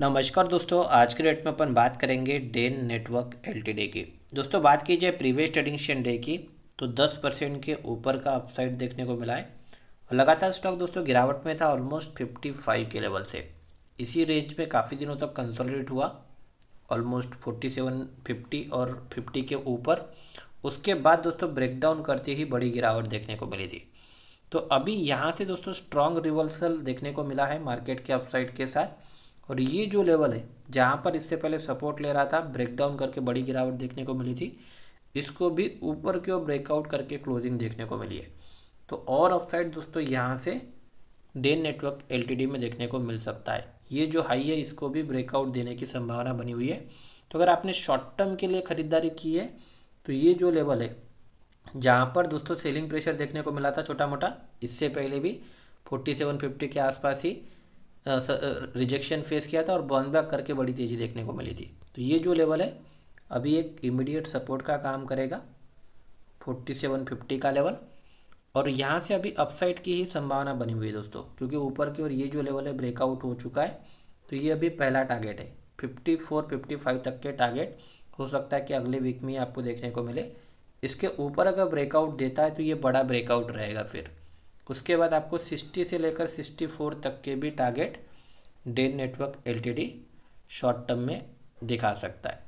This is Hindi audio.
नमस्कार दोस्तों, आज के डेट में अपन बात करेंगे डेन नेटवर्क एलटीडी की। दोस्तों, बात की जाए प्रीवियस ट्रेडिंग डे की तो 10 परसेंट के ऊपर का अपसाइड देखने को मिला है। और लगातार स्टॉक दोस्तों गिरावट में था ऑलमोस्ट 55 के लेवल से। इसी रेंज में काफ़ी दिनों तक कंसोलिडेट हुआ ऑलमोस्ट 47 50 और 50 के ऊपर। उसके बाद दोस्तों ब्रेकडाउन करते ही बड़ी गिरावट देखने को मिली थी। तो अभी यहाँ से दोस्तों स्ट्रॉन्ग रिवर्सल देखने को मिला है मार्केट के अपसाइड के साथ। और ये जो लेवल है, जहाँ पर इससे पहले सपोर्ट ले रहा था ब्रेकडाउन करके बड़ी गिरावट देखने को मिली थी, इसको भी ऊपर की ओर ब्रेकआउट करके क्लोजिंग देखने को मिली है। तो और अपसाइड दोस्तों यहाँ से डेन नेटवर्क एलटीडी में देखने को मिल सकता है। ये जो हाई है, इसको भी ब्रेकआउट देने की संभावना बनी हुई है। तो अगर आपने शॉर्ट टर्म के लिए ख़रीदारी की है तो ये जो लेवल है, जहाँ पर दोस्तों सेलिंग प्रेशर देखने को मिला था छोटा मोटा इससे पहले भी फोर्टी सेवन फिफ्टी के आसपास ही रिजेक्शन फेस किया था और बाउंस बैक करके बड़ी तेज़ी देखने को मिली थी। तो ये जो लेवल है, अभी एक इमीडिएट सपोर्ट का काम करेगा फोर्टी सेवन फिफ्टी का लेवल और यहाँ से अभी अपसाइड की ही संभावना बनी हुई है दोस्तों, क्योंकि ऊपर की ओर ये जो लेवल है ब्रेकआउट हो चुका है तो ये अभी पहला टारगेट है। फिफ्टी फोर फिफ्टी फाइव तक के टारगेट हो सकता है कि अगले वीक में आपको देखने को मिले। इसके ऊपर अगर ब्रेकआउट देता है तो ये बड़ा ब्रेकआउट रहेगा फिर। उसके बाद आपको सिक्सटी से लेकर सिक्सटी फोर तक के भी target Den network LTD short term में दिखा सकता है।